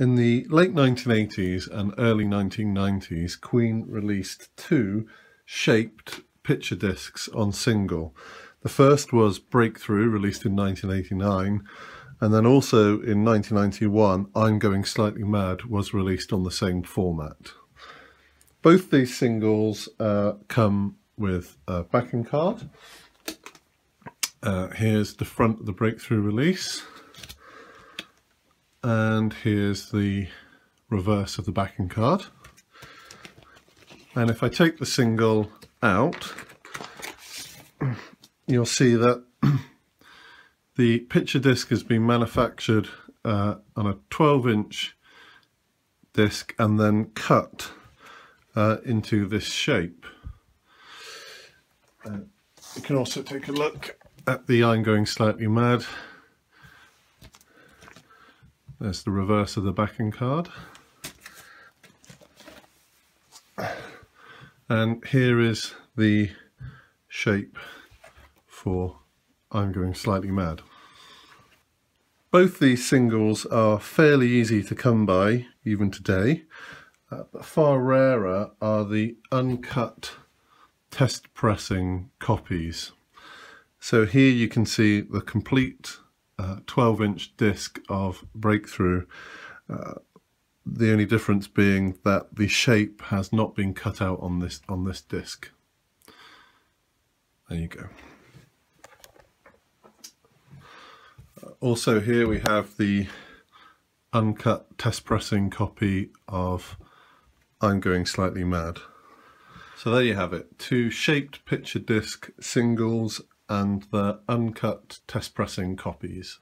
In the late 1980s and early 1990s, Queen released two shaped picture discs on single. The first was Breakthru, released in 1989, and then also in 1991, I'm Going Slightly Mad was released on the same format. Both these singles uh, come with a backing card. Uh, here's the front of the Breakthru release. And here's the reverse of the backing card. And if I take the single out, you'll see that the picture disc has been manufactured uh, on a 12 inch disc and then cut uh, into this shape. Uh, you can also take a look at the I'm going slightly mad. There's the reverse of the backing card. And here is the shape for I'm going slightly mad. Both these singles are fairly easy to come by even today. Uh, but far rarer are the uncut test pressing copies. So here you can see the complete 12-inch uh, disc of Breakthru. Uh, the only difference being that the shape has not been cut out on this on this disc. There you go. Uh, also here we have the uncut test pressing copy of I'm Going Slightly Mad. So there you have it, two shaped picture disc singles and the uncut test pressing copies.